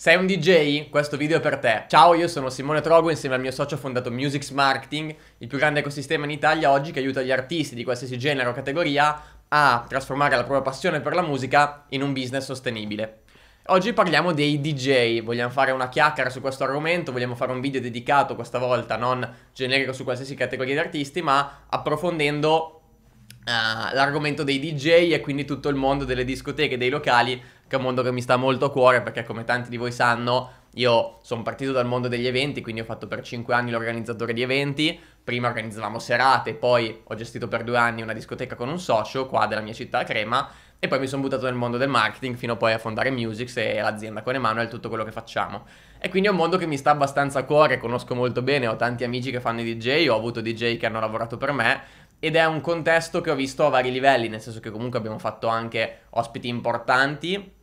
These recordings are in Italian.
Sei un DJ? Questo video è per te. Ciao, io sono Simone Trogo insieme al mio socio ho fondato Musics Marketing, il più grande ecosistema in Italia oggi che aiuta gli artisti di qualsiasi genere o categoria a trasformare la propria passione per la musica in un business sostenibile. Oggi parliamo dei DJ, vogliamo fare una chiacchiera su questo argomento, vogliamo fare un video dedicato questa volta non generico su qualsiasi categoria di artisti, ma approfondendo Uh, l'argomento dei DJ e quindi tutto il mondo delle discoteche, dei locali, che è un mondo che mi sta molto a cuore perché come tanti di voi sanno io sono partito dal mondo degli eventi, quindi ho fatto per 5 anni l'organizzatore di eventi, prima organizzavamo serate, poi ho gestito per 2 anni una discoteca con un socio qua della mia città, Crema, e poi mi sono buttato nel mondo del marketing fino poi a fondare Musics e l'azienda con Emanuel, tutto quello che facciamo. E quindi è un mondo che mi sta abbastanza a cuore, conosco molto bene, ho tanti amici che fanno i DJ, ho avuto DJ che hanno lavorato per me ed è un contesto che ho visto a vari livelli, nel senso che comunque abbiamo fatto anche ospiti importanti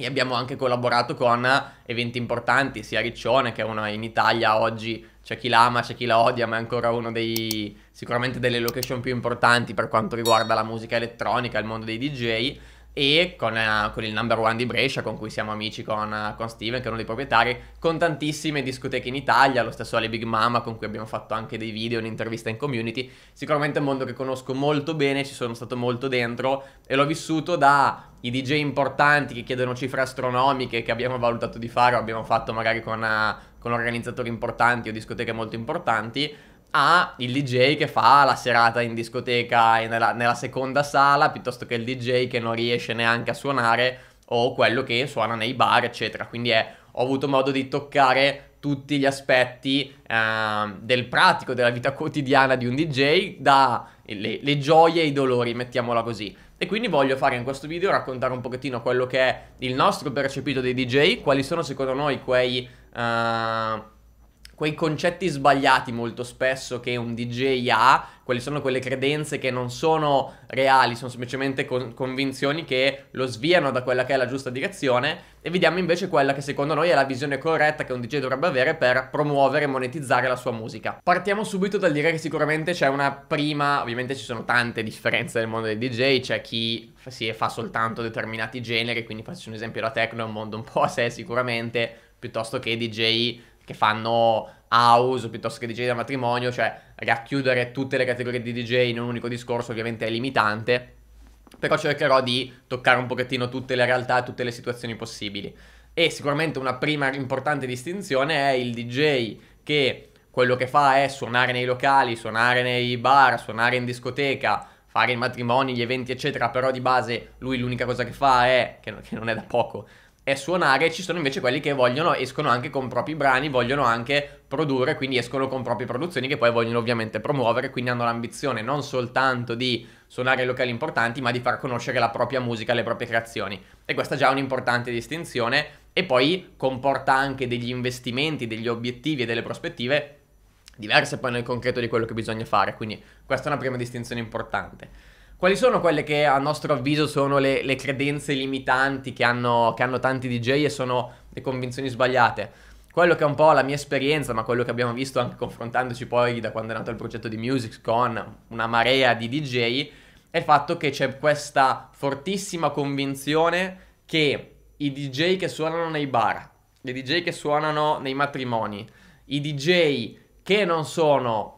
e abbiamo anche collaborato con eventi importanti, sia Riccione che è uno in Italia oggi, c'è chi la ama, c'è chi la odia, ma è ancora uno dei sicuramente delle location più importanti per quanto riguarda la musica elettronica, il mondo dei DJ e con, uh, con, il number one di Brescia con cui siamo amici con, uh, con, Steven che è uno dei proprietari con tantissime discoteche in Italia lo stesso alle Big Mama con cui abbiamo fatto anche dei video un'intervista in community. Sicuramente è un mondo che conosco molto bene ci sono stato molto dentro e l'ho vissuto da i DJ importanti che chiedono cifre astronomiche che abbiamo valutato di fare o abbiamo fatto magari con, uh, con organizzatori importanti o discoteche molto importanti a il DJ che fa la serata in discoteca nella, nella, seconda sala piuttosto che il DJ che non riesce neanche a suonare o quello che suona nei bar eccetera. Quindi è, ho avuto modo di toccare tutti gli aspetti eh, del pratico della vita quotidiana di un DJ da le, le gioie e i dolori mettiamola così. E quindi voglio fare in questo video raccontare un pochettino quello che è il nostro percepito dei DJ quali sono secondo noi quei uh, quei concetti sbagliati molto spesso che un DJ ha, quali sono quelle credenze che non sono reali, sono semplicemente con- convinzioni che lo sviano da quella che è la giusta direzione e vediamo invece quella che secondo noi è la visione corretta che un DJ dovrebbe avere per promuovere e monetizzare la sua musica. Partiamo subito dal dire che sicuramente c'è una prima, ovviamente ci sono tante differenze nel mondo dei DJ, c'è chi si fa soltanto determinati generi, quindi faccio un esempio la techno è un mondo un po' a sé sicuramente, piuttosto che DJ che fanno house piuttosto che DJ da matrimonio, cioè racchiudere tutte le categorie di DJ in un unico discorso ovviamente è limitante, però cercherò di toccare un pochettino tutte le realtà, tutte le situazioni possibili. E sicuramente una prima importante distinzione è il DJ che quello che fa è suonare nei locali, suonare nei bar, suonare in discoteca, fare i matrimoni, gli eventi eccetera, però di base lui l'unica cosa che fa è, che non è da poco, è suonare, ci sono invece quelli che vogliono, escono anche con propri brani, vogliono anche produrre, quindi escono con proprie produzioni che poi vogliono ovviamente promuovere, quindi hanno l'ambizione non soltanto di suonare locali importanti, ma di far conoscere la propria musica, le proprie creazioni. E questa è già un'importante distinzione e poi comporta anche degli investimenti, degli obiettivi e delle prospettive diverse poi nel concreto di quello che bisogna fare, quindi questa è una prima distinzione importante. Quali sono quelle che a nostro avviso sono le, le credenze limitanti che hanno, che hanno tanti DJ e sono le convinzioni sbagliate? Quello che è un po' la mia esperienza, ma quello che abbiamo visto anche confrontandoci poi da quando è nato il progetto di Music con una marea di DJ, è il fatto che c'è questa fortissima convinzione che i DJ che suonano nei bar, i DJ che suonano nei matrimoni, i DJ che non sono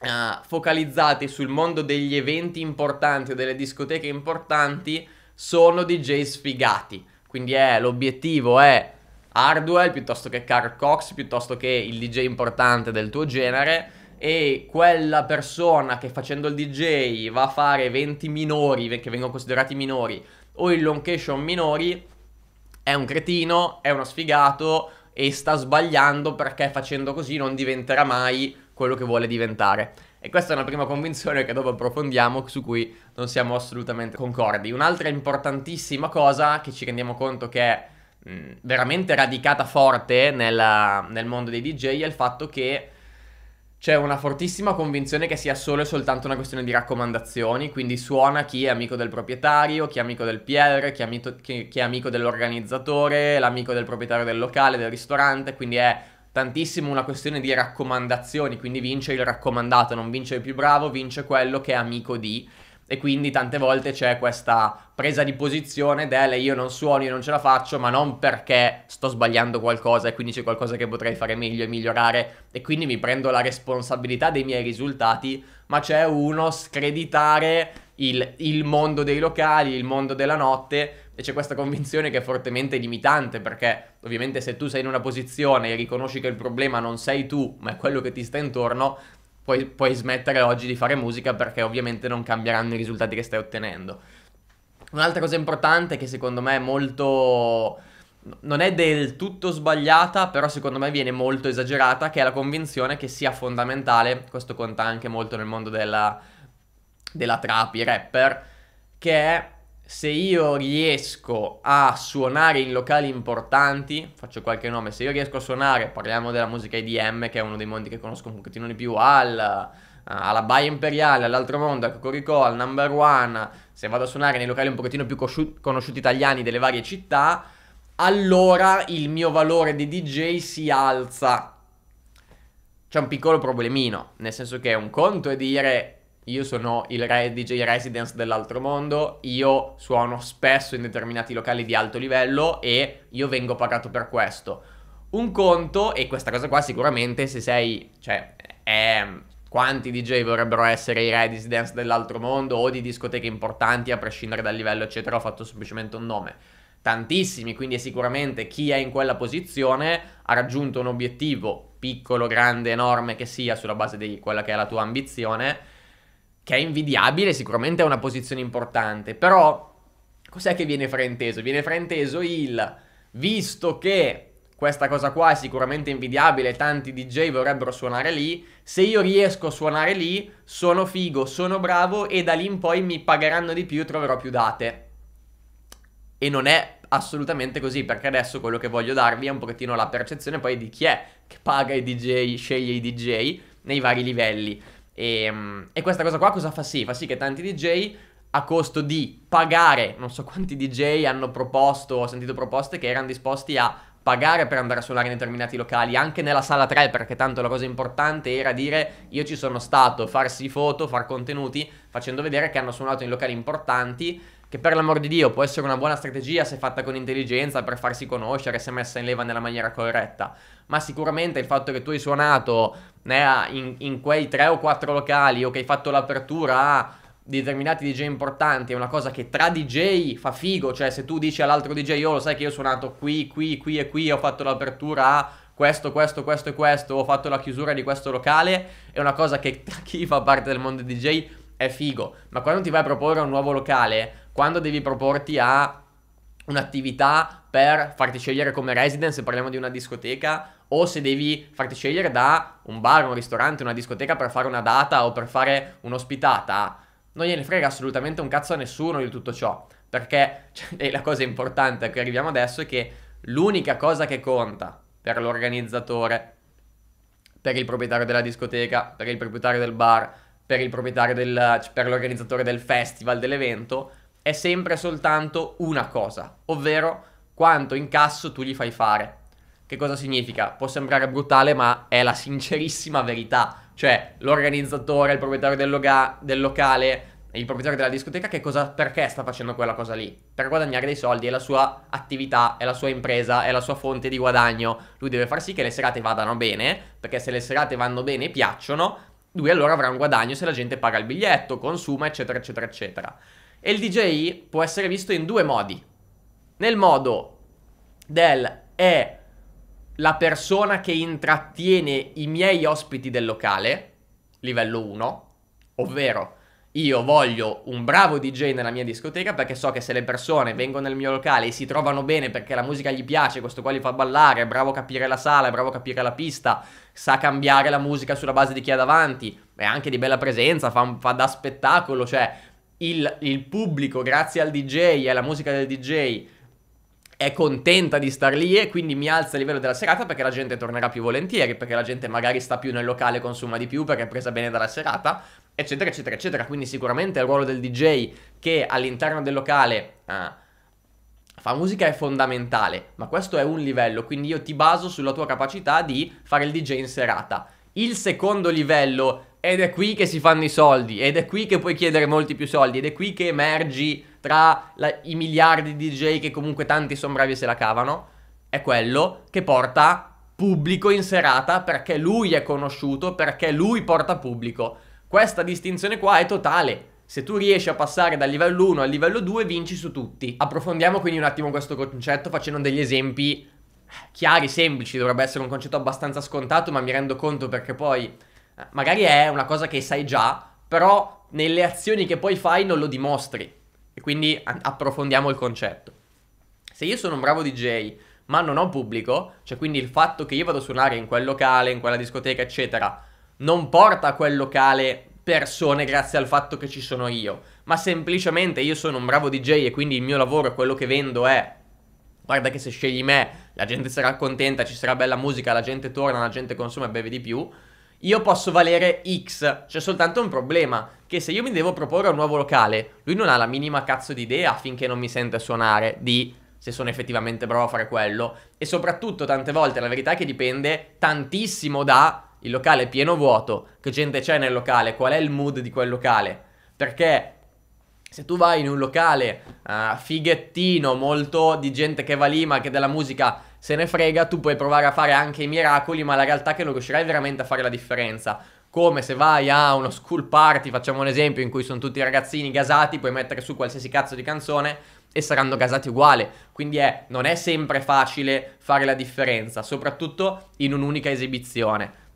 uh, focalizzati sul mondo degli eventi importanti o delle discoteche importanti sono DJ sfigati. Quindi è, l'obiettivo è Hardwell piuttosto che Carl Cox, piuttosto che il DJ importante del tuo genere e quella persona che facendo il DJ va a fare eventi minori, che vengono considerati minori, o in location minori, è un cretino, è uno sfigato e sta sbagliando perché facendo così non diventerà mai quello che vuole diventare. E questa è una prima convinzione che dopo approfondiamo, su cui non siamo assolutamente concordi. Un'altra importantissima cosa che ci rendiamo conto che è veramente radicata forte nella, nel mondo dei DJ è il fatto che c'è una fortissima convinzione che sia solo e soltanto una questione di raccomandazioni, quindi suona chi è amico del proprietario, chi è amico del PR, chi è amico, chi, chi è amico dell'organizzatore, l'amico del proprietario del locale, del ristorante, quindi è tantissimo una questione di raccomandazioni, quindi vince il raccomandato, non vince il più bravo, vince quello che è amico di. e quindi tante volte c'è questa presa di posizione del io non suono, io non ce la faccio, ma non perché sto sbagliando qualcosa e quindi c'è qualcosa che potrei fare meglio e migliorare e quindi mi prendo la responsabilità dei miei risultati, ma c'è uno screditare il, il mondo dei locali, il mondo della notte e c'è questa convinzione che è fortemente limitante perché ovviamente se tu sei in una posizione e riconosci che il problema non sei tu ma è quello che ti sta intorno puoi, puoi smettere oggi di fare musica perché ovviamente non cambieranno i risultati che stai ottenendo. Un'altra cosa importante che secondo me è molto... non è del tutto sbagliata, però secondo me viene molto esagerata, che è la convinzione che sia fondamentale, questo conta anche molto nel mondo della, della trap, i rapper, che è se io riesco a suonare in locali importanti, faccio qualche nome, se io riesco a suonare, parliamo della musica IDM, che è uno dei mondi che conosco un pochettino di più, al, alla Baia Imperiale, all'altro mondo, a Cocorico, al Number One, se vado a suonare nei locali un pochettino più conosciuti italiani delle varie città, allora il mio valore di DJ si alza. C'è un piccolo problemino, nel senso che un conto è dire io sono il re DJ residence dell'altro mondo, io suono spesso in determinati locali di alto livello e io vengo pagato per questo. Un conto, e questa cosa qua sicuramente se sei, cioè, è quanti DJ vorrebbero essere i residence dell'altro mondo o di discoteche importanti a prescindere dal livello eccetera, ho fatto semplicemente un nome. Tantissimi, quindi sicuramente chi è in quella posizione ha raggiunto un obiettivo piccolo, grande, enorme che sia sulla base di quella che è la tua ambizione che è invidiabile, sicuramente è una posizione importante, però cos'è che viene frainteso? Viene frainteso il, visto che questa cosa qua è sicuramente invidiabile, tanti DJ vorrebbero suonare lì, se io riesco a suonare lì, sono figo, sono bravo e da lì in poi mi pagheranno di più, troverò più date. E non è assolutamente così, perché adesso quello che voglio darvi è un pochettino la percezione poi di chi è che paga i DJ, sceglie i DJ nei vari livelli. E, ehm, e, questa cosa qua cosa fa sì? Fa sì che tanti DJ a costo di pagare, non so quanti DJ hanno proposto, ho sentito proposte che erano disposti a pagare per andare a suonare in determinati locali, anche nella sala 3, perché tanto la cosa importante era dire io ci sono stato, farsi foto, far contenuti, facendo vedere che hanno suonato in locali importanti che per l'amor di Dio può essere una buona strategia se fatta con intelligenza per farsi conoscere, se messa in leva nella maniera corretta, ma sicuramente il fatto che tu hai suonato né, in, in, quei tre o quattro locali o che hai fatto l'apertura a determinati DJ importanti è una cosa che tra DJ fa figo, cioè se tu dici all'altro DJ oh, lo sai che io ho suonato qui, qui, qui e qui, ho fatto l'apertura a questo, questo, questo e questo, ho fatto la chiusura di questo locale, è una cosa che tra chi fa parte del mondo DJ è figo, ma quando ti vai a proporre un nuovo locale quando devi proporti a un'attività per farti scegliere come residence, parliamo di una discoteca, o se devi farti scegliere da un bar, un ristorante, una discoteca per fare una data o per fare un'ospitata, non gliene frega assolutamente un cazzo a nessuno di tutto ciò. Perché cioè, la cosa importante a cui arriviamo adesso è che l'unica cosa che conta per l'organizzatore, per il proprietario della discoteca, per il proprietario del bar, per il proprietario del, per l'organizzatore del festival, dell'evento, è sempre soltanto una cosa, ovvero quanto incasso tu gli fai fare. Che cosa significa? Può sembrare brutale, ma è la sincerissima verità. Cioè, l'organizzatore, il proprietario del, loga- del locale, il proprietario della discoteca, che cosa, perché sta facendo quella cosa lì? Per guadagnare dei soldi, è la sua attività, è la sua impresa, è la sua fonte di guadagno. Lui deve far sì che le serate vadano bene, perché se le serate vanno bene e piacciono, lui allora avrà un guadagno se la gente paga il biglietto, consuma, eccetera, eccetera, eccetera. E il DJ può essere visto in due modi. Nel modo del è la persona che intrattiene i miei ospiti del locale, livello 1, ovvero io voglio un bravo DJ nella mia discoteca perché so che se le persone vengono nel mio locale e si trovano bene perché la musica gli piace, questo qua li fa ballare, è bravo a capire la sala, è bravo a capire la pista, sa cambiare la musica sulla base di chi ha davanti, è anche di bella presenza, fa, fa da spettacolo, cioè il, il pubblico, grazie al DJ e alla musica del DJ, è contenta di star lì e quindi mi alza il livello della serata perché la gente tornerà più volentieri, perché la gente magari sta più nel locale, consuma di più perché è presa bene dalla serata, eccetera, eccetera, eccetera. Quindi sicuramente il ruolo del DJ che all'interno del locale uh, fa musica è fondamentale, ma questo è un livello, quindi io ti baso sulla tua capacità di fare il DJ in serata. Il secondo livello ed è qui che si fanno i soldi, ed è qui che puoi chiedere molti più soldi, ed è qui che emergi tra la, i miliardi di DJ che comunque tanti sono bravi e se la cavano, è quello che porta pubblico in serata perché lui è conosciuto, perché lui porta pubblico. Questa distinzione qua è totale. Se tu riesci a passare dal livello 1 al livello 2 vinci su tutti. Approfondiamo quindi un attimo questo concetto facendo degli esempi chiari, semplici, dovrebbe essere un concetto abbastanza scontato, ma mi rendo conto perché poi eh, magari è una cosa che sai già, però nelle azioni che poi fai non lo dimostri. E quindi approfondiamo il concetto. Se io sono un bravo DJ, ma non ho pubblico, cioè quindi il fatto che io vado a suonare in quel locale, in quella discoteca, eccetera, non porta a quel locale persone grazie al fatto che ci sono io, ma semplicemente io sono un bravo DJ e quindi il mio lavoro, quello che vendo è guarda che se scegli me la gente sarà contenta, ci sarà bella musica, la gente torna, la gente consuma e beve di più, io posso valere X. C'è soltanto un problema, che se io mi devo proporre un nuovo locale, lui non ha la minima cazzo di idea finché non mi sente suonare di se sono effettivamente bravo a fare quello. E soprattutto tante volte la verità è che dipende tantissimo da il locale pieno vuoto, che gente c'è nel locale, qual è il mood di quel locale. Perché se tu vai in un locale uh, fighettino, molto di gente che va lì ma che della musica se ne frega, tu puoi provare a fare anche i miracoli, ma la realtà è che non riuscirai veramente a fare la differenza. Come se vai a uno school party, facciamo un esempio, in cui sono tutti ragazzini gasati, puoi mettere su qualsiasi cazzo di canzone e saranno gasati uguale. Quindi è, non è sempre facile fare la differenza, soprattutto in un'unica esibizione.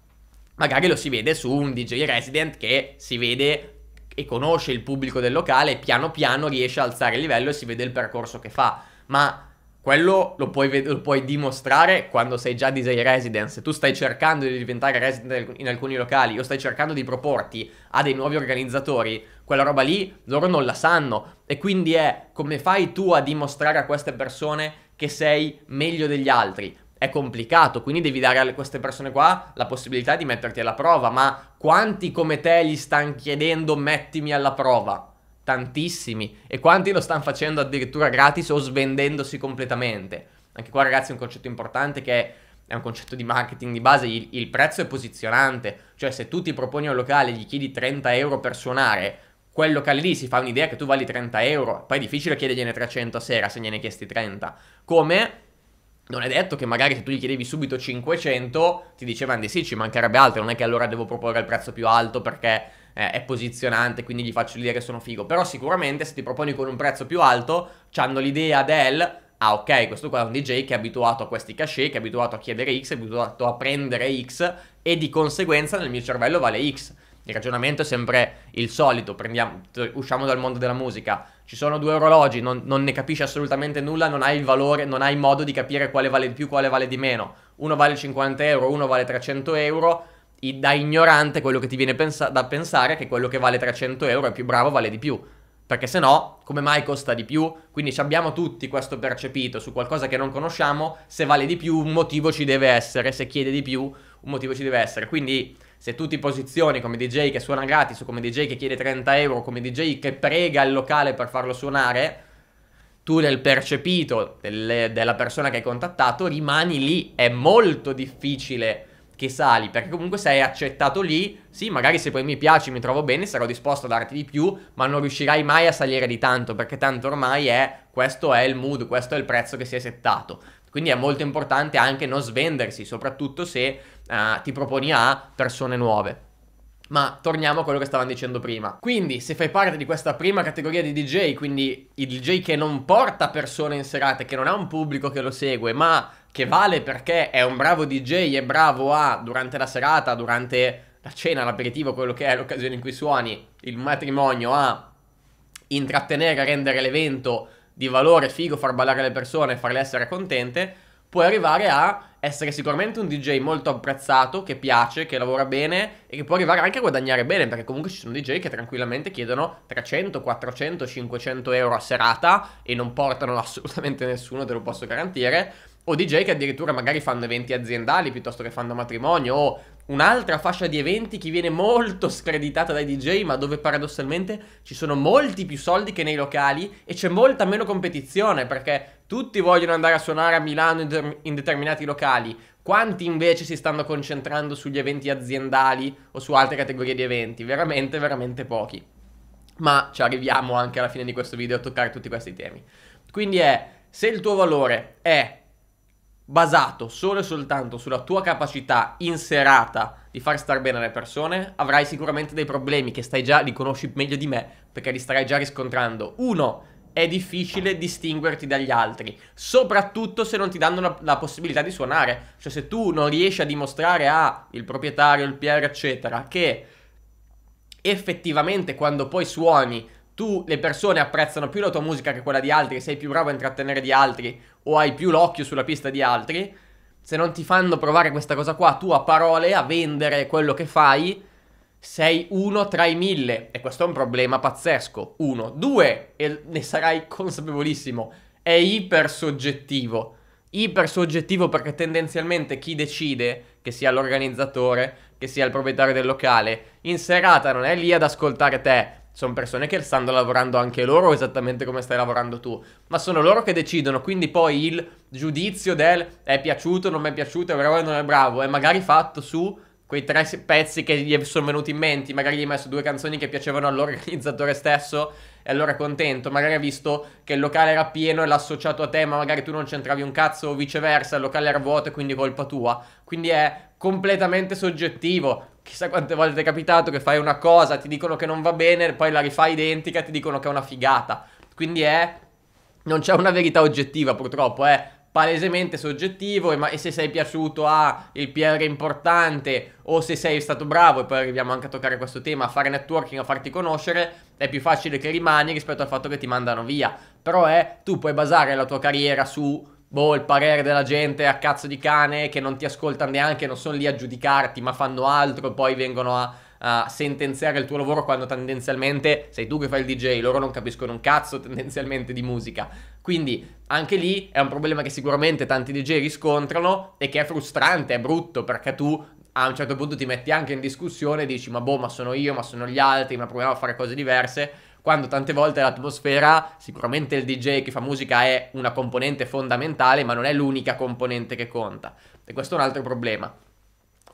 Magari lo si vede su un DJ resident che si vede e conosce il pubblico del locale, piano piano riesce a alzare il livello e si vede il percorso che fa. Ma quello lo puoi, lo puoi, dimostrare quando sei già DJ resident. Se tu stai cercando di diventare resident in alcuni locali o stai cercando di proporti a dei nuovi organizzatori, quella roba lì loro non la sanno. E quindi è come fai tu a dimostrare a queste persone che sei meglio degli altri? È complicato, quindi devi dare a queste persone qua la possibilità di metterti alla prova, ma quanti come te gli stanno chiedendo mettimi alla prova? Tantissimi. E quanti lo stanno facendo addirittura gratis o svendendosi completamente? Anche qua ragazzi è un concetto importante che è un concetto di marketing di base, il, il prezzo è posizionante, cioè se tu ti proponi un locale e gli chiedi 30 euro per suonare, quel locale lì si fa un'idea che tu vali 30 euro, poi è difficile chiedergliene 300 a sera se gliene chiesti 30. Come non è detto che magari se tu gli chiedevi subito 500 ti dicevano di sì, ci mancherebbe altro, non è che allora devo proporre il prezzo più alto perché eh, è posizionante, quindi gli faccio l'idea che sono figo. Però sicuramente se ti proponi con un prezzo più alto, hanno l'idea del ah ok, questo qua è un DJ che è abituato a questi cachet, che è abituato a chiedere X, è abituato a prendere X e di conseguenza nel mio cervello vale X. Il ragionamento è sempre il solito, usciamo dal mondo della musica, ci sono due orologi, non, non, ne capisci assolutamente nulla, non hai il valore, non hai modo di capire quale vale di più, quale vale di meno. Uno vale 50 euro, uno vale 300 euro, da ignorante quello che ti viene pensa- da pensare è che quello che vale 300 euro è più bravo, vale di più. Perché se no, come mai costa di più? Quindi abbiamo tutti questo percepito su qualcosa che non conosciamo, se vale di più un motivo ci deve essere, se chiede di più un motivo ci deve essere. Quindi se tu ti posizioni come DJ che suona gratis o come DJ che chiede 30 euro, come DJ che prega il locale per farlo suonare, tu nel percepito delle, della persona che hai contattato rimani lì. È molto difficile che sali, perché comunque sei accettato lì, sì, magari se poi mi piaci, mi trovo bene, sarò disposto a darti di più, ma non riuscirai mai a salire di tanto, perché tanto ormai è, questo è il mood, questo è il prezzo che si è settato. Quindi è molto importante anche non svendersi, soprattutto se uh, ti proponi a persone nuove. Ma torniamo a quello che stavamo dicendo prima. Quindi, se fai parte di questa prima categoria di DJ, quindi il DJ che non porta persone in serate, che non ha un pubblico che lo segue, ma che vale perché è un bravo DJ, è bravo a, durante la serata, durante la cena, l'aperitivo, quello che è l'occasione in cui suoni, il matrimonio, a intrattenere, rendere l'evento di valore figo, far ballare le persone, farle essere contente, puoi arrivare a essere sicuramente un DJ molto apprezzato, che piace, che lavora bene e che può arrivare anche a guadagnare bene, perché comunque ci sono DJ che tranquillamente chiedono 300, 400, 500 euro a serata e non portano assolutamente nessuno, te lo posso garantire. O DJ che addirittura magari fanno eventi aziendali piuttosto che fanno matrimonio o un'altra fascia di eventi che viene molto screditata dai DJ, ma dove paradossalmente ci sono molti più soldi che nei locali e c'è molta meno competizione perché tutti vogliono andare a suonare a Milano in, de- in determinati locali. Quanti invece si stanno concentrando sugli eventi aziendali o su altre categorie di eventi? Veramente, veramente pochi. Ma ci arriviamo anche alla fine di questo video a toccare tutti questi temi. Quindi è, se il tuo valore è basato solo e soltanto sulla tua capacità inserata di far star bene le persone, avrai sicuramente dei problemi che stai già, li conosci meglio di me, perché li starai già riscontrando. Uno, è difficile distinguerti dagli altri, soprattutto se non ti danno la, la, possibilità di suonare. Cioè se tu non riesci a dimostrare a il proprietario, il PR, eccetera, che effettivamente quando poi suoni tu le persone apprezzano più la tua musica che quella di altri, sei più bravo a intrattenere di altri o hai più l'occhio sulla pista di altri, se non ti fanno provare questa cosa qua, tu a parole, a vendere quello che fai, sei uno tra i mille. E questo è un problema pazzesco. Uno. Due, e ne sarai consapevolissimo, è iper soggettivo. Iper soggettivo perché tendenzialmente chi decide, che sia l'organizzatore, che sia il proprietario del locale, in serata non è lì ad ascoltare te, sono persone che stanno lavorando anche loro esattamente come stai lavorando tu, ma sono loro che decidono, quindi poi il giudizio del è piaciuto, non mi è piaciuto, è bravo o non è bravo, è magari fatto su quei tre pezzi che gli sono venuti in mente, magari gli hai messo due canzoni che piacevano all'organizzatore stesso e allora è contento, magari ha visto che il locale era pieno e l'ha associato a te, ma magari tu non c'entravi un cazzo o viceversa, il locale era vuoto e quindi colpa tua, quindi è completamente soggettivo, chissà quante volte è capitato che fai una cosa, ti dicono che non va bene, poi la rifai identica e ti dicono che è una figata. Quindi è... non c'è una verità oggettiva purtroppo, è palesemente soggettivo e, ma, e se sei piaciuto a il PR importante o se sei stato bravo, e poi arriviamo anche a toccare questo tema, a fare networking, a farti conoscere, è più facile che rimani rispetto al fatto che ti mandano via. Però è, tu puoi basare la tua carriera su boh, il parere della gente a cazzo di cane che non ti ascoltano neanche, non sono lì a giudicarti, ma fanno altro poi vengono a, a, sentenziare il tuo lavoro quando tendenzialmente sei tu che fai il DJ, loro non capiscono un cazzo tendenzialmente di musica. Quindi anche lì è un problema che sicuramente tanti DJ riscontrano e che è frustrante, è brutto perché tu a un certo punto ti metti anche in discussione e dici ma boh ma sono io, ma sono gli altri, ma proviamo a fare cose diverse quando tante volte l'atmosfera, sicuramente il DJ che fa musica è una componente fondamentale, ma non è l'unica componente che conta. E questo è un altro problema.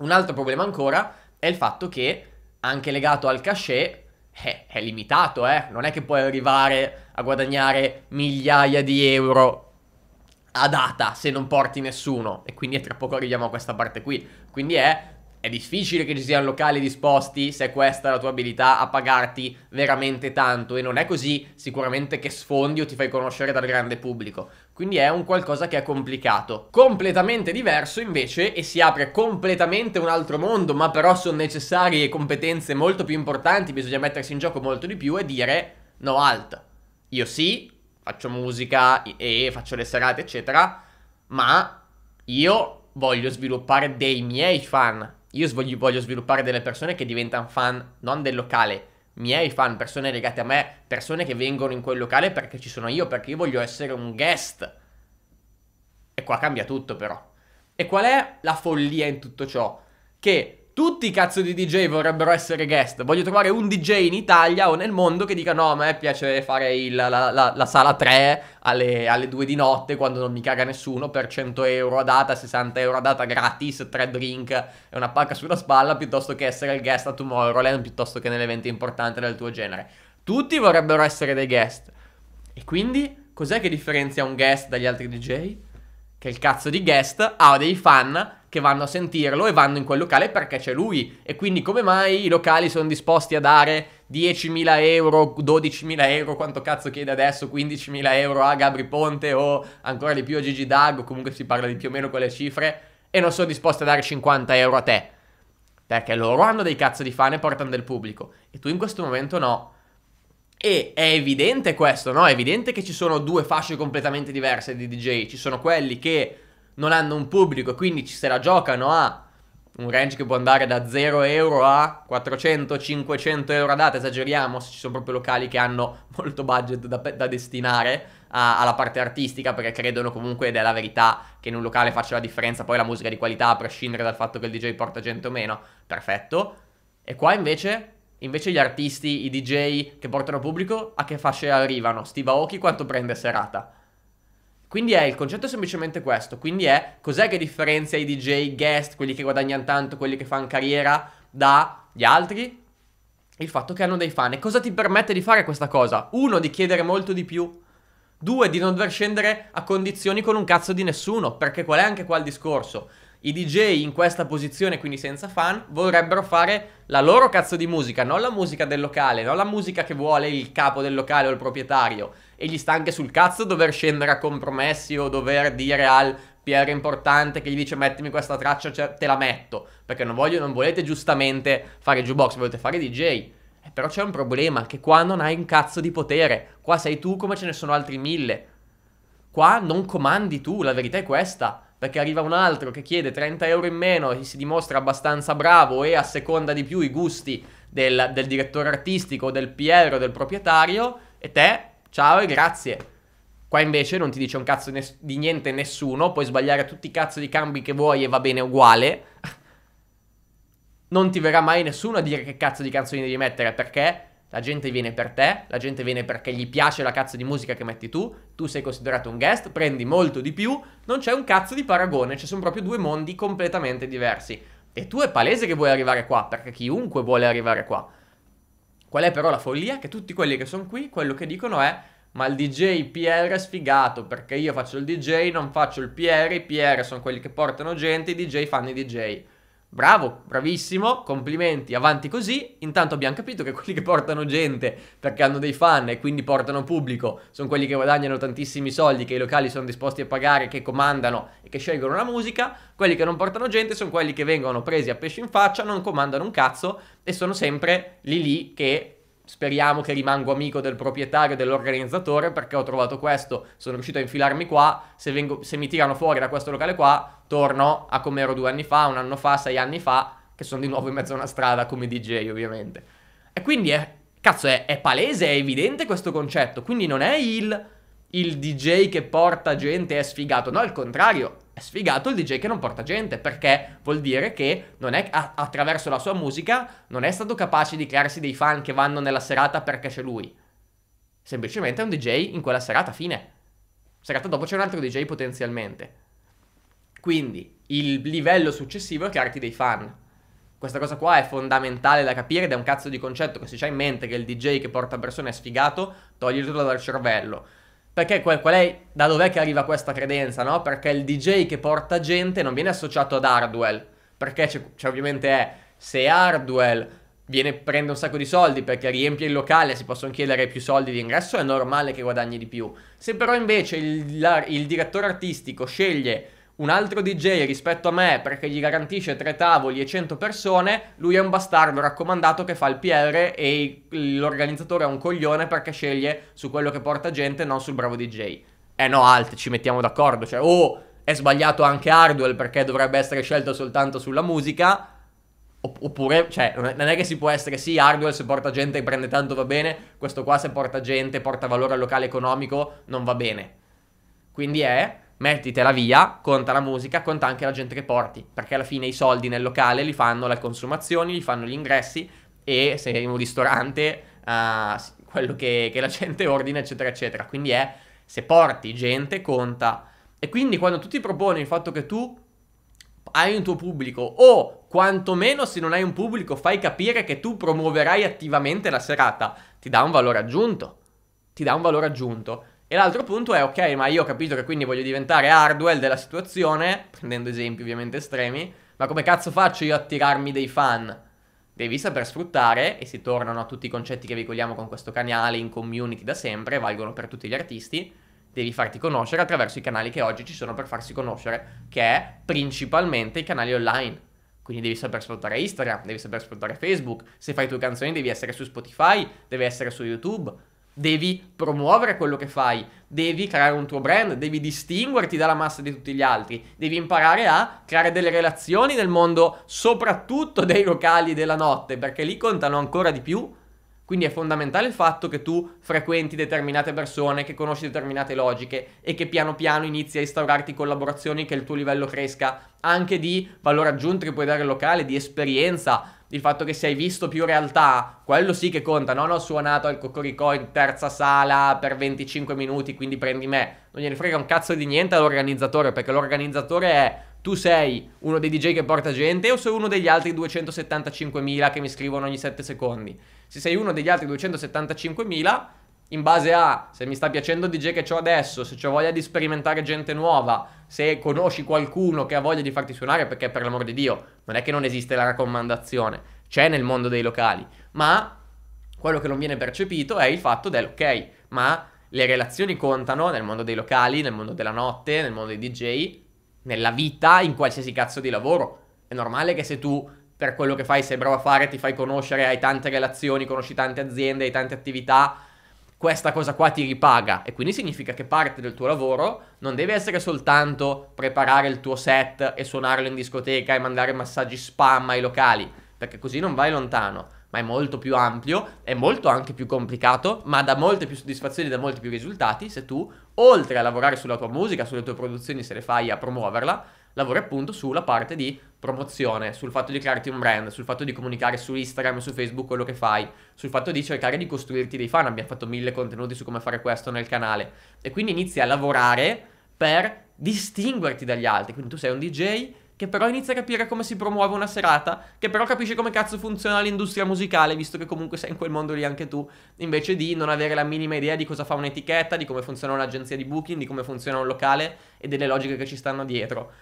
Un altro problema ancora è il fatto che, anche legato al cachet, è, è limitato, eh? Non è che puoi arrivare a guadagnare migliaia di euro a data se non porti nessuno. E quindi tra poco arriviamo a questa parte qui. Quindi è è difficile che ci siano locali disposti, se questa è la tua abilità, a pagarti veramente tanto e non è così sicuramente che sfondi o ti fai conoscere dal grande pubblico. Quindi è un qualcosa che è complicato. Completamente diverso invece e si apre completamente un altro mondo, ma però sono necessarie competenze molto più importanti, bisogna mettersi in gioco molto di più e dire no alt. Io sì, faccio musica e faccio le serate eccetera, ma io voglio sviluppare dei miei fan io voglio, voglio sviluppare delle persone che diventano fan non del locale, miei fan, persone legate a me, persone che vengono in quel locale perché ci sono io, perché io voglio essere un guest. E qua cambia tutto però. E qual è la follia in tutto ciò? Che tutti i cazzo di DJ vorrebbero essere guest. Voglio trovare un DJ in Italia o nel mondo che dica: No, a me piace fare il, la, la, la, sala 3 alle, alle 2 di notte quando non mi caga nessuno per 100 euro a data, 60 euro a data gratis, 3 drink e una pacca sulla spalla piuttosto che essere il guest a Tomorrowland piuttosto che nell'evento importante del tuo genere. Tutti vorrebbero essere dei guest. E quindi cos'è che differenzia un guest dagli altri DJ? Che il cazzo di guest ha dei fan che vanno a sentirlo e vanno in quel locale perché c'è lui. E quindi come mai i locali sono disposti a dare 10.000 euro, 12.000 euro, quanto cazzo chiede adesso, 15.000 euro a Gabri Ponte o ancora di più a Gigi Dag, o comunque si parla di più o meno quelle cifre, e non sono disposti a dare 50 euro a te. Perché loro hanno dei cazzo di fan e portano del pubblico. E tu in questo momento no. E è evidente questo, no? È evidente che ci sono due fasce completamente diverse di DJ. Ci sono quelli che non hanno un pubblico e quindi se la giocano a un range che può andare da 0 euro a 400-500 euro a data, esageriamo se ci sono proprio locali che hanno molto budget da, da destinare a, alla parte artistica perché credono comunque ed è la verità che in un locale faccia la differenza poi la musica di qualità a prescindere dal fatto che il DJ porta gente o meno. Perfetto. E qua invece Invece gli artisti, i DJ che portano pubblico, a che fasce arrivano? Steve Aoki quanto prende serata? Quindi è, il concetto è semplicemente questo, quindi è cos'è che differenzia i DJ guest, quelli che guadagnano tanto, quelli che fanno carriera, dagli altri? Il fatto che hanno dei fan. E cosa ti permette di fare questa cosa? Uno, di chiedere molto di più. Due, di non dover scendere a condizioni con un cazzo di nessuno, perché qual è anche qua il discorso? I DJ in questa posizione, quindi senza fan, vorrebbero fare la loro cazzo di musica, non la musica del locale, non la musica che vuole il capo del locale o il proprietario. E gli sta anche sul cazzo dover scendere a compromessi o dover dire al PR importante che gli dice mettimi questa traccia, cioè, te la metto. Perché non, voglio, non volete giustamente fare jukebox, volete fare DJ. Eh, però c'è un problema, che qua non hai un cazzo di potere. Qua sei tu come ce ne sono altri mille. Qua non comandi tu, la verità è questa perché arriva un altro che chiede 30 euro in meno e si dimostra abbastanza bravo e a seconda di più i gusti del, del direttore artistico, del PR o del proprietario, e te, ciao e grazie. Qua invece non ti dice un cazzo di niente nessuno, puoi sbagliare tutti i cazzo di cambi che vuoi e va bene uguale. non ti verrà mai nessuno a dire che cazzo di canzoni devi mettere perché la gente viene per te, la gente viene perché gli piace la cazzo di musica che metti tu, tu sei considerato un guest, prendi molto di più, non c'è un cazzo di paragone, ci sono proprio due mondi completamente diversi. E tu è palese che vuoi arrivare qua, perché chiunque vuole arrivare qua. Qual è però la follia? Che tutti quelli che sono qui, quello che dicono è ma il DJ PR è sfigato perché io faccio il DJ, non faccio il PR, i PR sono quelli che portano gente, i DJ fanno i DJ. Bravo, bravissimo, complimenti, avanti così. Intanto abbiamo capito che quelli che portano gente perché hanno dei fan e quindi portano pubblico sono quelli che guadagnano tantissimi soldi, che i locali sono disposti a pagare, che comandano e che scelgono la musica. Quelli che non portano gente sono quelli che vengono presi a pesce in faccia, non comandano un cazzo e sono sempre lì lì che Speriamo che rimango amico del proprietario e dell'organizzatore perché ho trovato questo, sono riuscito a infilarmi qua, se, vengo, se, mi tirano fuori da questo locale qua, torno a come ero due anni fa, un anno fa, sei anni fa, che sono di nuovo in mezzo a una strada come DJ ovviamente. E quindi è, cazzo, è, è palese, è evidente questo concetto, quindi non è il, il DJ che porta gente è sfigato, no, al contrario, è sfigato il DJ che non porta gente, perché vuol dire che non è, attraverso la sua musica non è stato capace di crearsi dei fan che vanno nella serata perché c'è lui. Semplicemente è un DJ in quella serata, fine. Serata dopo c'è un altro DJ potenzialmente. Quindi il livello successivo è crearti dei fan. Questa cosa qua è fondamentale da capire ed è un cazzo di concetto che se c'hai in mente che il DJ che porta persone è sfigato, toglitelo dal cervello. Perché qual, qual è, da dov'è che arriva questa credenza, no? Perché il DJ che porta gente non viene associato ad Hardwell. Perché c'è, c'è ovviamente è, se Hardwell viene, prende un sacco di soldi perché riempie il locale, si possono chiedere più soldi di ingresso, è normale che guadagni di più. Se però invece il, la, il direttore artistico sceglie un altro DJ rispetto a me perché gli garantisce tre tavoli e 100 persone, lui è un bastardo raccomandato che fa il PR e l'organizzatore è un coglione perché sceglie su quello che porta gente, non sul bravo DJ. Eh no, alt, ci mettiamo d'accordo, cioè, oh, è sbagliato anche Hardwell perché dovrebbe essere scelto soltanto sulla musica. Oppure, cioè, non è che si può essere sì, Hardwell se porta gente e prende tanto va bene, questo qua se porta gente, porta valore al locale economico, non va bene. Quindi è mettitela via, conta la musica, conta anche la gente che porti, perché alla fine i soldi nel locale li fanno le consumazioni, li fanno gli ingressi e se in un ristorante uh, quello che, che la gente ordina, eccetera, eccetera. Quindi è, se porti gente, conta. E quindi quando tu ti proponi il fatto che tu hai un tuo pubblico o quantomeno se non hai un pubblico fai capire che tu promuoverai attivamente la serata, ti dà un valore aggiunto. Ti dà un valore aggiunto. E l'altro punto è, ok, ma io ho capito che quindi voglio diventare Hardwell della situazione, prendendo esempi ovviamente estremi, ma come cazzo faccio io a tirarmi dei fan? Devi saper sfruttare, e si tornano a tutti i concetti che veicoliamo con questo canale in community da sempre, valgono per tutti gli artisti, devi farti conoscere attraverso i canali che oggi ci sono per farsi conoscere, che è principalmente i canali online. Quindi devi saper sfruttare Instagram, devi saper sfruttare Facebook, se fai tue canzoni devi essere su Spotify, devi essere su YouTube, devi promuovere quello che fai, devi creare un tuo brand, devi distinguerti dalla massa di tutti gli altri, devi imparare a creare delle relazioni nel mondo, soprattutto dei locali della notte, perché lì contano ancora di più, Quindi è fondamentale il fatto che tu frequenti determinate persone, che conosci determinate logiche e che piano piano inizi a instaurarti collaborazioni, che il tuo livello cresca anche di valore aggiunto che puoi dare al locale, di esperienza, il fatto che se hai visto più realtà, quello sì che conta. Non ho suonato al Cocorico in terza sala per 25 minuti, quindi prendi me. Non gliene frega un cazzo di niente all'organizzatore, perché l'organizzatore è tu sei uno dei DJ che porta gente o sei uno degli altri 275.000 che mi scrivono ogni 7 secondi? Se sei uno degli altri 275.000, in base a se mi sta piacendo il DJ che ho adesso, se ho voglia di sperimentare gente nuova, se conosci qualcuno che ha voglia di farti suonare, perché per l'amor di Dio non è che non esiste la raccomandazione, c'è nel mondo dei locali, ma quello che non viene percepito è il fatto del ok, ma le relazioni contano nel mondo dei locali, nel mondo della notte, nel mondo dei DJ, nella vita, in qualsiasi cazzo di lavoro. È normale che se tu per quello che fai sei bravo a fare, ti fai conoscere, hai tante relazioni, conosci tante aziende, hai tante attività, questa cosa qua ti ripaga e quindi significa che parte del tuo lavoro non deve essere soltanto preparare il tuo set e suonarlo in discoteca e mandare messaggi spam ai locali, perché così non vai lontano, ma è molto più ampio, è molto anche più complicato, ma dà molte più soddisfazioni, dà molti più risultati se tu, oltre a lavorare sulla tua musica, sulle tue produzioni, se le fai a promuoverla, lavori appunto sulla parte di promozione, sul fatto di crearti un brand, sul fatto di comunicare su Instagram, su Facebook quello che fai, sul fatto di cercare di costruirti dei fan. Abbiamo fatto mille contenuti su come fare questo nel canale. E quindi inizi a lavorare per distinguerti dagli altri. Quindi tu sei un DJ che però inizia a capire come si promuove una serata, che però capisce come cazzo funziona l'industria musicale, visto che comunque sei in quel mondo lì anche tu, invece di non avere la minima idea di cosa fa un'etichetta, di come funziona un'agenzia di booking, di come funziona un locale e delle logiche che ci stanno dietro.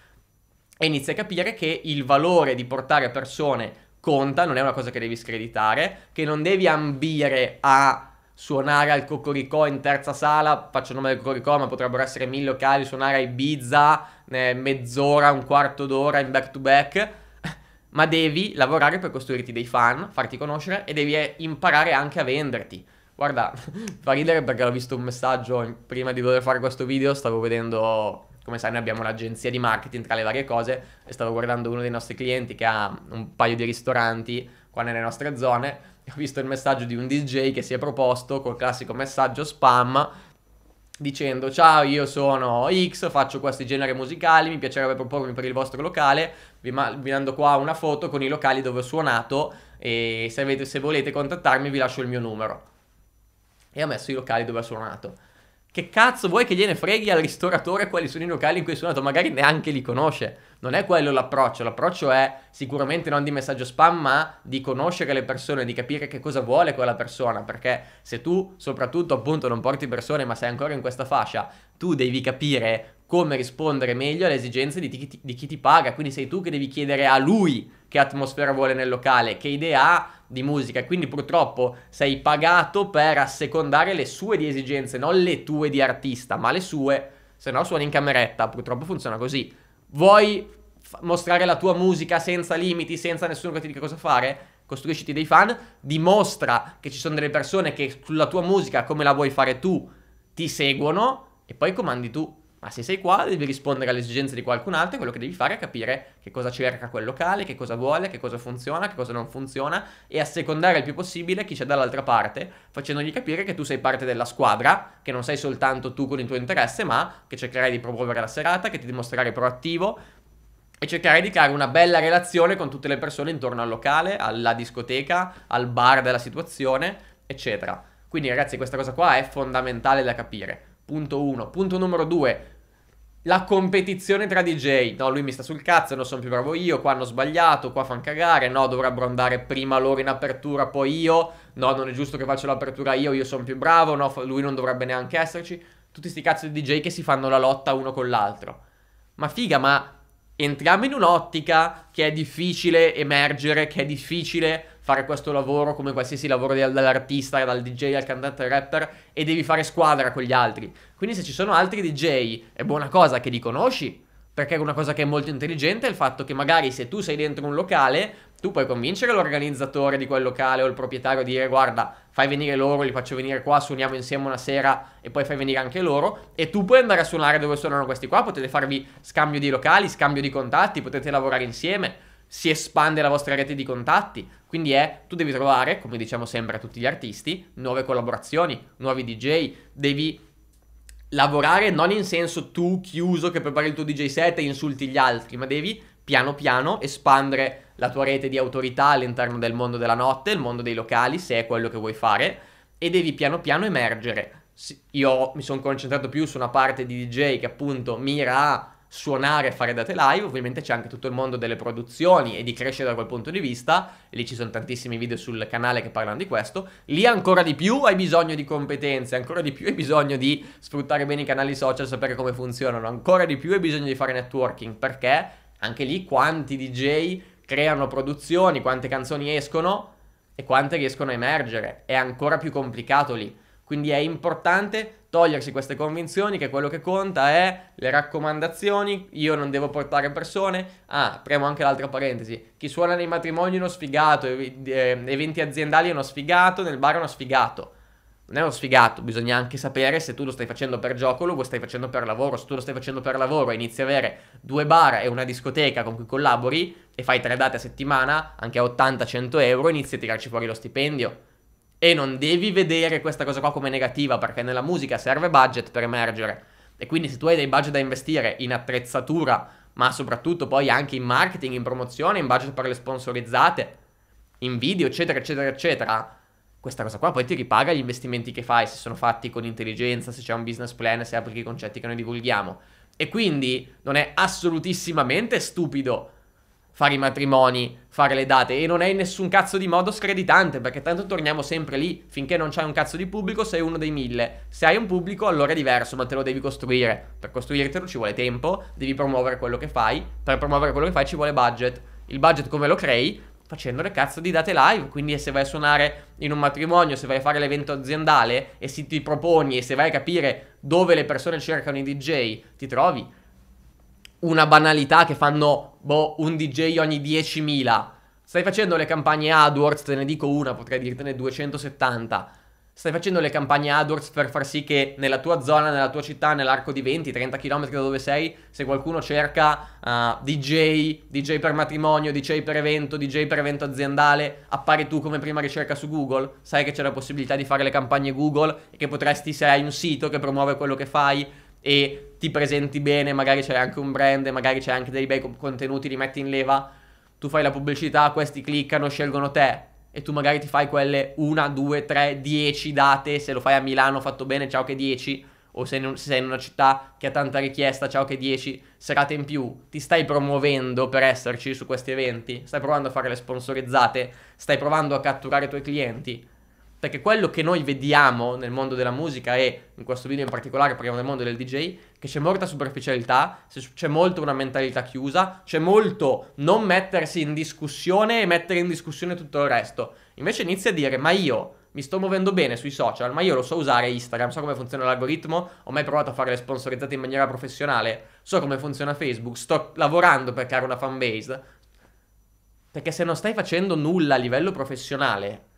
E inizi a capire che il valore di portare persone conta, non è una cosa che devi screditare, che non devi ambire a suonare al Cocoricò in terza sala, faccio il nome del Cocoricò, ma potrebbero essere mille locali, suonare a Ibiza, eh, mezz'ora, un quarto d'ora in back to back, ma devi lavorare per costruirti dei fan, farti conoscere e devi eh, imparare anche a venderti. Guarda, fa ridere perché ho visto un messaggio prima di dover fare questo video, stavo vedendo come sai noi abbiamo un'agenzia di marketing tra le varie cose e stavo guardando uno dei nostri clienti che ha un paio di ristoranti qua nelle nostre zone ho visto il messaggio di un DJ che si è proposto col classico messaggio spam dicendo ciao io sono X, faccio questi generi musicali, mi piacerebbe propormi per il vostro locale, vi, vi mando qua una foto con i locali dove ho suonato e se, avete, se volete contattarmi vi lascio il mio numero. E ho messo i locali dove ho suonato. Che cazzo vuoi che gliene freghi al ristoratore quali sono i locali in cui hai suonato? Magari neanche li conosce. Non è quello l'approccio. L'approccio è sicuramente non di messaggio spam, ma di conoscere le persone, di capire che cosa vuole quella persona. Perché se tu, soprattutto, appunto, non porti persone, ma sei ancora in questa fascia, tu devi capire come rispondere meglio alle esigenze di, ti, di chi ti paga. Quindi sei tu che devi chiedere a lui che atmosfera vuole nel locale, che idea ha di musica. Quindi purtroppo sei pagato per assecondare le sue di esigenze, non le tue di artista, ma le sue. Se no suoni in cameretta, purtroppo funziona così. Vuoi f- mostrare la tua musica senza limiti, senza nessuno che ti dica cosa fare? Costruisciti dei fan, dimostra che ci sono delle persone che sulla tua musica, come la vuoi fare tu, ti seguono e poi comandi tu. Ma se sei qua devi rispondere alle esigenze di qualcun altro quello che devi fare è capire che cosa cerca quel locale, che cosa vuole, che cosa funziona, che cosa non funziona e assecondare il più possibile chi c'è dall'altra parte, facendogli capire che tu sei parte della squadra, che non sei soltanto tu con il tuo interesse, ma che cercherai di promuovere la serata, che ti dimostrerai proattivo e cercherai di creare una bella relazione con tutte le persone intorno al locale, alla discoteca, al bar della situazione, eccetera. Quindi ragazzi questa cosa qua è fondamentale da capire. Punto 1. Punto numero 2. La competizione tra DJ. No, lui mi sta sul cazzo, non sono più bravo io, qua hanno sbagliato, qua fanno cagare, no, dovrebbero andare prima loro in apertura, poi io, no, non è giusto che faccio l'apertura io, io sono più bravo, no, lui non dovrebbe neanche esserci. Tutti sti cazzo di DJ che si fanno la lotta uno con l'altro. Ma figa, ma entriamo in un'ottica che è difficile emergere, che è difficile fare questo lavoro come qualsiasi lavoro dall'artista, dal DJ al cantante al rapper e devi fare squadra con gli altri. Quindi se ci sono altri DJ è buona cosa che li conosci, perché una cosa che è molto intelligente è il fatto che magari se tu sei dentro un locale, tu puoi convincere l'organizzatore di quel locale o il proprietario a dire guarda, fai venire loro, li faccio venire qua, suoniamo insieme una sera e poi fai venire anche loro e tu puoi andare a suonare dove suonano questi qua, potete farvi scambio di locali, scambio di contatti, potete lavorare insieme. Si espande la vostra rete di contatti. Quindi è, tu devi trovare, come diciamo sempre a tutti gli artisti, nuove collaborazioni, nuovi DJ, devi lavorare non in senso tu chiuso che prepari il tuo DJ set e insulti gli altri, ma devi piano piano espandere la tua rete di autorità all'interno del mondo della notte, il mondo dei locali, se è quello che vuoi fare, e devi piano piano emergere. Io mi sono concentrato più su una parte di DJ che appunto mira a suonare e fare date live, ovviamente c'è anche tutto il mondo delle produzioni e di crescere da quel punto di vista, lì ci sono tantissimi video sul canale che parlano di questo, lì ancora di più hai bisogno di competenze, ancora di più hai bisogno di sfruttare bene i canali social, sapere come funzionano, ancora di più hai bisogno di fare networking, perché anche lì quanti DJ creano produzioni, quante canzoni escono e quante riescono a emergere, è ancora più complicato lì. Quindi è importante togliersi queste convinzioni che quello che conta è le raccomandazioni, io non devo portare persone. Ah, apriamo anche l'altra parentesi. Chi suona nei matrimoni è uno sfigato, eh, eventi aziendali è uno sfigato, nel bar è uno sfigato. Non è uno sfigato, bisogna anche sapere se tu lo stai facendo per gioco o lo stai facendo per lavoro. Se tu lo stai facendo per lavoro e inizi a avere due bar e una discoteca con cui collabori e fai tre date a settimana, anche a 80-100 euro, inizi a tirarci fuori lo stipendio e non devi vedere questa cosa qua come negativa, perché nella musica serve budget per emergere. E quindi se tu hai dei budget da investire in attrezzatura, ma soprattutto poi anche in marketing, in promozione, in budget per le sponsorizzate, in video, eccetera, eccetera, eccetera, questa cosa qua poi ti ripaga gli investimenti che fai, se sono fatti con intelligenza, se c'è un business plan, se applichi i concetti che noi divulghiamo. E quindi non è assolutissimamente stupido fare i matrimoni, fare le date. E non è in nessun cazzo di modo screditante perché tanto torniamo sempre lì, finché non c'hai un cazzo di pubblico sei uno dei mille, se hai un pubblico allora è diverso ma te lo devi costruire, per costruirtelo ci vuole tempo, devi promuovere quello che fai, per promuovere quello che fai ci vuole budget, il budget come lo crei? Facendo le cazzo di date live, quindi se vai a suonare in un matrimonio, se vai a fare l'evento aziendale e se ti proponi e se vai a capire dove le persone cercano i DJ, ti trovi una banalità che fanno boh, un DJ ogni 10.000. Stai facendo le campagne AdWords, te ne dico una, potrei dirtene 270. Stai facendo le campagne AdWords per far sì che nella tua zona, nella tua città, nell'arco di 20-30 km da dove sei, se qualcuno cerca uh, DJ, DJ per matrimonio, DJ per evento, DJ per evento aziendale, appari tu come prima ricerca su Google. Sai che c'è la possibilità di fare le campagne Google e che potresti, se hai un sito che promuove quello che fai, e ti presenti bene, magari c'è anche un brand, magari c'è anche dei bei contenuti, li metti in leva, tu fai la pubblicità, questi cliccano, scelgono te e tu magari ti fai quelle 1, 2, 3, 10 date, se lo fai a Milano fatto bene, ciao che 10, o se, non, se sei in una città che ha tanta richiesta, ciao che 10 serate in più, ti stai promuovendo per esserci su questi eventi, stai provando a fare le sponsorizzate, stai provando a catturare i tuoi clienti, perché quello che noi vediamo nel mondo della musica e in questo video in particolare parliamo del mondo del DJ, che c'è molta superficialità, c'è molto una mentalità chiusa, c'è molto non mettersi in discussione e mettere in discussione tutto il resto. Invece inizia a dire, ma io mi sto muovendo bene sui social, ma io lo so usare Instagram, so come funziona l'algoritmo, ho mai provato a fare le sponsorizzate in maniera professionale, so come funziona Facebook, sto lavorando per creare una fanbase. Perché se non stai facendo nulla a livello professionale,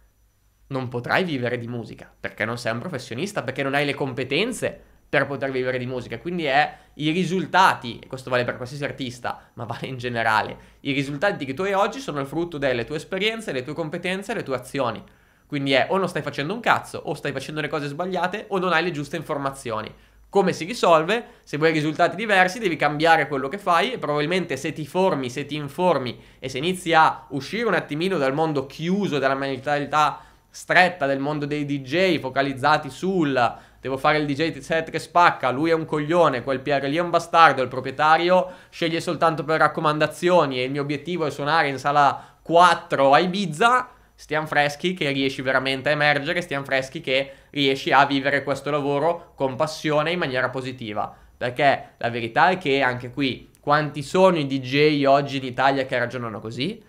non potrai vivere di musica, perché non sei un professionista, perché non hai le competenze per poter vivere di musica. Quindi è i risultati, e questo vale per qualsiasi artista, ma vale in generale, i risultati che tu hai oggi sono il frutto delle tue esperienze, le tue competenze le tue azioni. Quindi è o non stai facendo un cazzo, o stai facendo le cose sbagliate, o non hai le giuste informazioni. Come si risolve? Se vuoi risultati diversi devi cambiare quello che fai e probabilmente se ti formi, se ti informi e se inizi a uscire un attimino dal mondo chiuso, dalla mentalità stretta del mondo dei DJ focalizzati sul devo fare il DJ set che spacca, lui è un coglione, quel Pierre lì è un bastardo, il proprietario sceglie soltanto per raccomandazioni e il mio obiettivo è suonare in sala 4 a Ibiza, stiamo freschi che riesci veramente a emergere, stiamo freschi che riesci a vivere questo lavoro con passione in maniera positiva. Perché la verità è che anche qui, quanti sono i DJ oggi in Italia che ragionano così?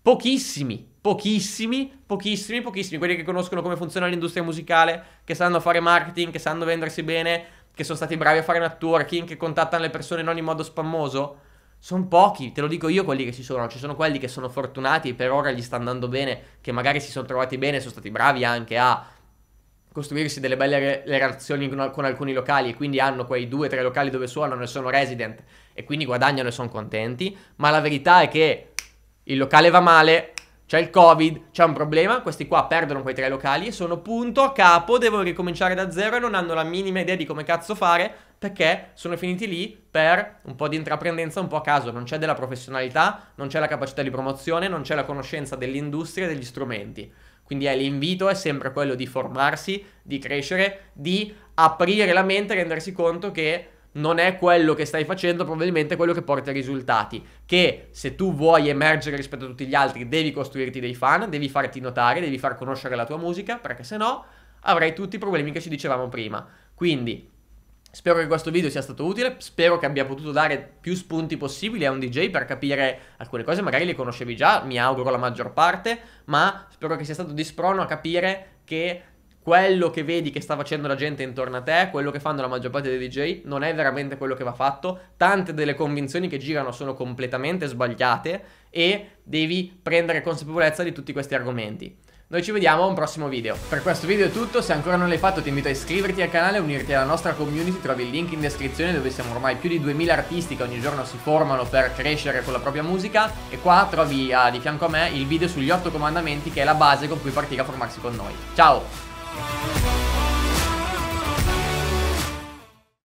Pochissimi, pochissimi, pochissimi, pochissimi, quelli che conoscono come funziona l'industria musicale, che sanno fare marketing, che sanno vendersi bene, che sono stati bravi a fare networking, che contattano le persone non in modo spammoso. Sono pochi, te lo dico io quelli che ci sono, ci sono quelli che sono fortunati e per ora gli sta andando bene, che magari si sono trovati bene, sono stati bravi anche a costruirsi delle belle re- relazioni con, con, alcuni locali e quindi hanno quei due o tre locali dove suonano e sono resident e quindi guadagnano e sono contenti, ma la verità è che il locale va male, c'è il covid, c'è un problema, questi qua perdono quei tre locali e sono punto a capo, devono ricominciare da zero e non hanno la minima idea di come cazzo fare perché sono finiti lì per un po' di intraprendenza un po' a caso, non c'è della professionalità, non c'è la capacità di promozione, non c'è la conoscenza dell'industria e degli strumenti. Quindi è l'invito è sempre quello di formarsi, di crescere, di aprire la mente e rendersi conto che non è quello che stai facendo, probabilmente quello che porta ai risultati. Che se tu vuoi emergere rispetto a tutti gli altri, devi costruirti dei fan, devi farti notare, devi far conoscere la tua musica, perché se no avrai tutti i problemi che ci dicevamo prima. Quindi Spero che questo video sia stato utile, spero che abbia potuto dare più spunti possibili a un DJ per capire alcune cose, magari le conoscevi già, mi auguro la maggior parte, ma spero che sia stato di sprono a capire che quello che vedi che sta facendo la gente intorno a te, quello che fanno la maggior parte dei DJ, non è veramente quello che va fatto. Tante delle convinzioni che girano sono completamente sbagliate e devi prendere consapevolezza di tutti questi argomenti. Noi ci vediamo a un prossimo video. Per questo video è tutto, se ancora non l'hai fatto ti invito a iscriverti al canale e unirti alla nostra community, trovi il link in descrizione dove siamo ormai più di 2000 artisti che ogni giorno si formano per crescere con la propria musica e qua trovi uh, di fianco a me il video sugli 8 comandamenti che è la base con cui partire a formarsi con noi. Ciao! Bye.